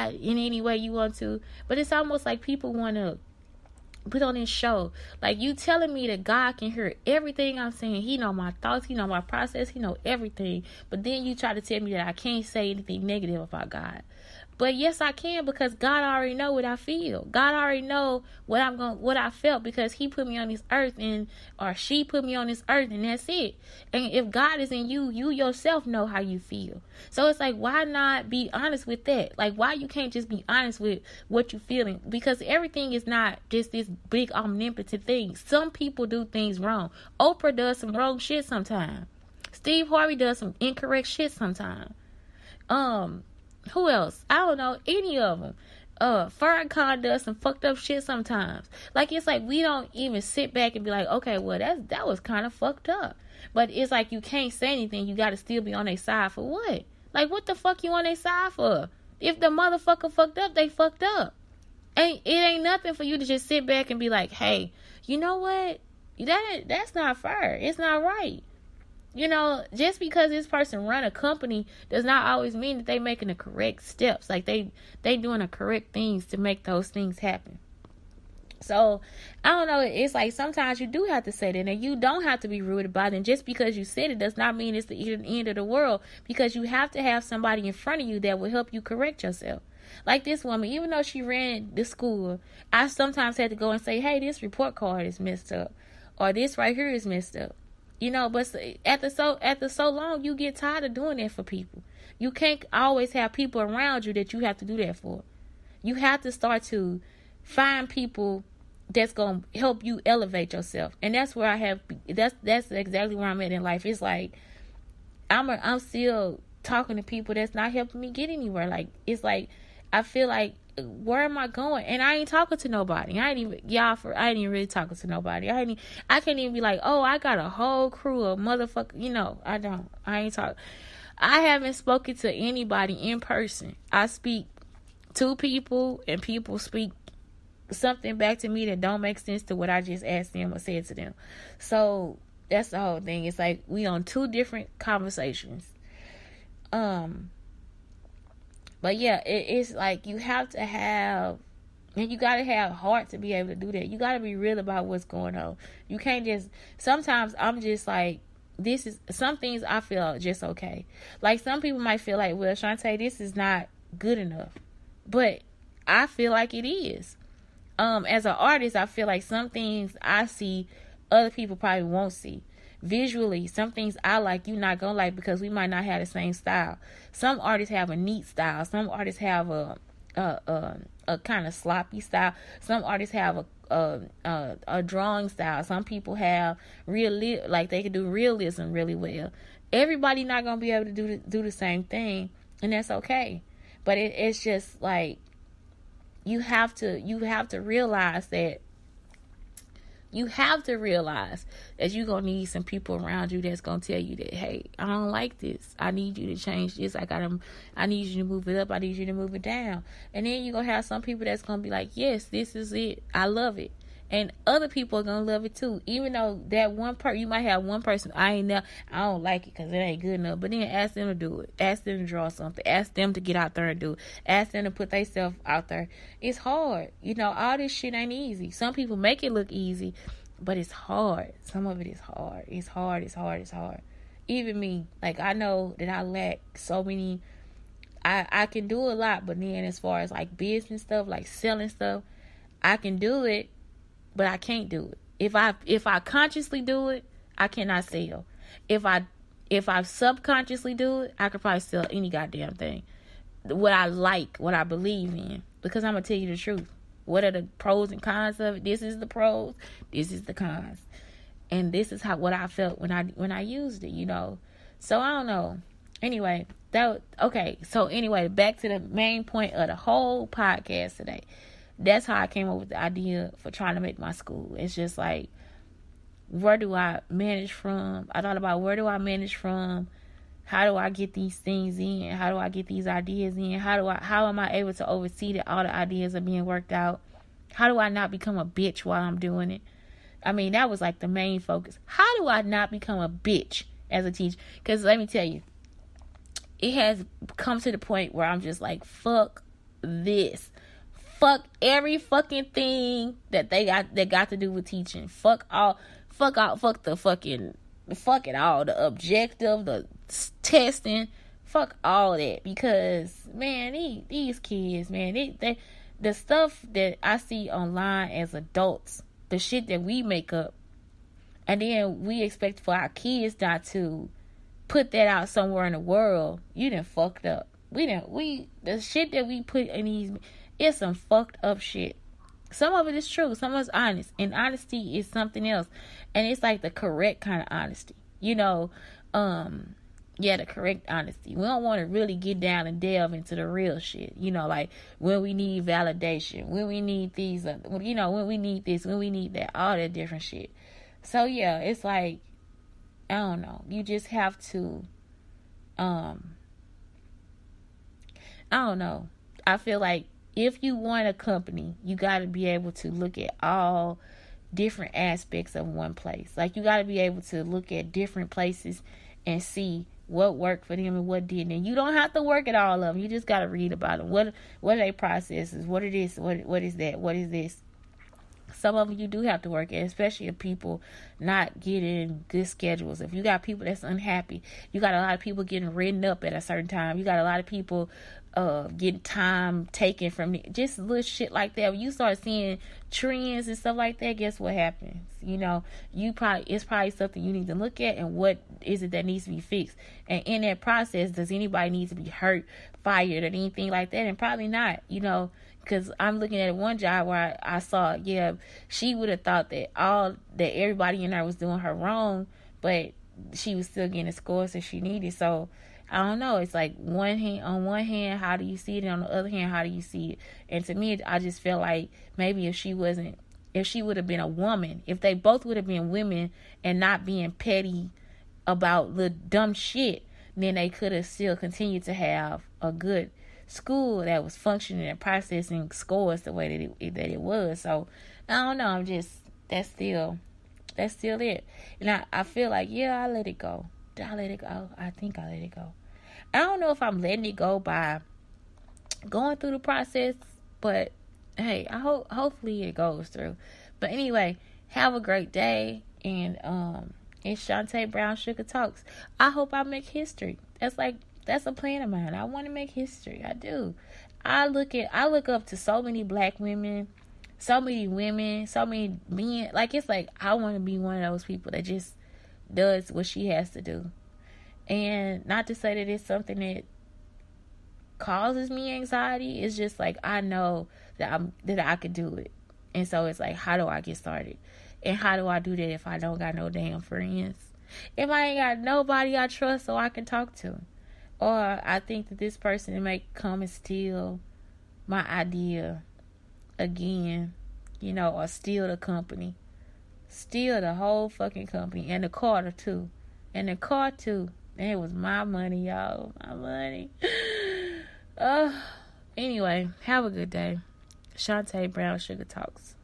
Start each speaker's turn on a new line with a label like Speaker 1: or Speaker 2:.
Speaker 1: Uh, in any way you want to. But it's almost like people want to put on this show. Like you telling me that God can hear everything I'm saying. He know my thoughts. He know my process. He know everything. But then you try to tell me that I can't say anything negative about God. But yes, I can because God already know what I feel. God already know what I'm going, what I felt because He put me on this earth and or she put me on this earth and that's it. And if God is in you, you yourself know how you feel. So it's like, why not be honest with that? Like, why you can't just be honest with what you're feeling? Because everything is not just this big omnipotent thing. Some people do things wrong. Oprah does some wrong shit sometimes. Steve Harvey does some incorrect shit sometimes. Um, who else? I don't know any of them. Uh, Farrakhan does some fucked up shit sometimes. Like it's like we don't even sit back and be like, okay, well that's that was kind of fucked up. But it's like you can't say anything. You got to still be on their side for what? Like what the fuck you on their side for? If the motherfucker fucked up, they fucked up. Ain't it ain't nothing for you to just sit back and be like, hey, you know what? That that's not fair. It's not right you know, just because this person run a company does not always mean that they making the correct steps. Like they they doing the correct things to make those things happen. So I don't know. It's like sometimes you do have to say that, and you don't have to be rude about it. And just because you said it does not mean it's the end of the world. Because you have to have somebody in front of you that will help you correct yourself. Like this woman, even though she ran the school, I sometimes had to go and say, "Hey, this report card is messed up," or "This right here is messed up." You know, but the so the so long you get tired of doing that for people. You can't always have people around you that you have to do that for. You have to start to find people that's gonna help you elevate yourself, and that's where I have. That's that's exactly where I'm at in life. It's like I'm a, I'm still talking to people that's not helping me get anywhere. Like it's like I feel like where am I going? And I ain't talking to nobody. I ain't even y'all for I ain't even really talking to nobody. I ain't I can't even be like, oh, I got a whole crew of motherfucker. You know, I don't. I ain't talk. I haven't spoken to anybody in person. I speak to people, and people speak something back to me that don't make sense to what I just asked them or said to them. So that's the whole thing. It's like we on two different conversations. Um but yeah, it, it's like you have to have and you gotta have heart to be able to do that. You gotta be real about what's going on. You can't just sometimes I'm just like this is some things I feel just okay. Like some people might feel like, well, Shantae, this is not good enough. But I feel like it is. Um, as an artist, I feel like some things I see other people probably won't see visually some things i like you not gonna like because we might not have the same style. Some artists have a neat style. Some artists have a a a, a kind of sloppy style. Some artists have a a, a, a drawing style. Some people have real like they can do realism really well. Everybody not gonna be able to do the, do the same thing and that's okay. But it, it's just like you have to you have to realize that you have to realize that you're gonna need some people around you that's gonna tell you that hey i don't like this. I need you to change this. I gotta i need you to move it up. I need you to move it down. And then you're gonna have some people that's gonna be like yes this is it. I love it and other people are gonna love it too. Even though that one part, you might have one person I ain't know, I don't like it because it ain't good enough. But then ask them to do it. Ask them to draw something. Ask them to get out there and do it. Ask them to put themselves out there. It's hard, you know. All this shit ain't easy. Some people make it look easy, but it's hard. Some of it is hard. It's hard. It's hard. It's hard. Even me, like I know that I lack so many. I I can do a lot, but then as far as like business stuff, like selling stuff, I can do it but I can't do it. If I if I consciously do it, I cannot sell. If I if I subconsciously do it, I could probably sell any goddamn thing. What I like, what I believe in, because I'm gonna tell you the truth. What are the pros and cons of it? This is the pros. This is the cons, and this is how what I felt when I when I used it. You know, so I don't know. Anyway, that okay. So anyway, back to the main point of the whole podcast today that's how I came up with the idea for trying to make my school. It's just like, where do I manage from? I thought about where do I manage from? How do I get these things in? How do I get these ideas in? How do I how am I able to oversee that all the ideas are being worked out? How do I not become a bitch while I'm doing it? I mean, that was like the main focus. How do I not become a bitch as a teacher? Because let me tell you, it has come to the point where I'm just like, fuck this. Fuck every fucking thing that they got that got to do with teaching. Fuck all fuck out fuck the fucking fuck it all. The objective, the testing, fuck all that. Because man, these, these kids, man, they, they the stuff that I see online as adults, the shit that we make up, and then we expect for our kids not to put that out somewhere in the world, you done fucked up. We didn't we the shit that we put in these it's some fucked up shit. Some of it is true, some of it's honest. And honesty is something else. And it's like the correct kind of honesty. You know, um yeah, the correct honesty. We don't want to really get down and delve into the real shit. You know, like when we need validation, when we need these, you know, when we need this, when we need that, all that different shit. So yeah, it's like I don't know. You just have to, um, I don't know. I feel like if you want a company, you got to be able to look at all different aspects of one place. Like you got to be able to look at different places and see what worked for them and what didn't. And you don't have to work at all of them. You just got to read about them. What what are their processes? What it is? What what is that? What is this? Some of them you do have to work at, especially if people not getting good schedules. If you got people that's unhappy, you got a lot of people getting written up at a certain time. You got a lot of people uh getting time taken from me. Just little shit like that. When you start seeing trends and stuff like that, guess what happens? You know, you probably it's probably something you need to look at and what is it that needs to be fixed. And in that process, does anybody need to be hurt, fired, or anything like that? And probably not. You know, because I'm looking at one job where I, I saw, yeah, she would have thought that all that everybody in there was doing her wrong, but she was still getting the scores that she needed. So I don't know. It's like one hand on one hand, how do you see it? And on the other hand, how do you see it? And to me, I just feel like maybe if she wasn't, if she would have been a woman, if they both would have been women and not being petty about the dumb shit, then they could have still continued to have a good school that was functioning and processing scores the way that it that it was. So I don't know. I'm just that's still that's still it. And I, I feel like yeah, I let it go. Did I let it go? I think I let it go. I don't know if I'm letting it go by going through the process, but hey, I hope hopefully it goes through. But anyway, have a great day and um it's Shantae Brown Sugar Talks. I hope I make history. That's like that's a plan of mine. I want to make history. I do. I look at I look up to so many black women, so many women, so many men. Like it's like I want to be one of those people that just does what she has to do. And not to say that it's something that causes me anxiety. It's just like I know that I'm that I could do it. And so it's like how do I get started? And how do I do that if I don't got no damn friends? If I ain't got nobody I trust so I can talk to? Or I think that this person may come and steal my idea again, you know, or steal the company. Steal the whole fucking company and the car too. And the car too. And it was my money, y'all. My money. uh, anyway, have a good day. Shantae Brown Sugar Talks.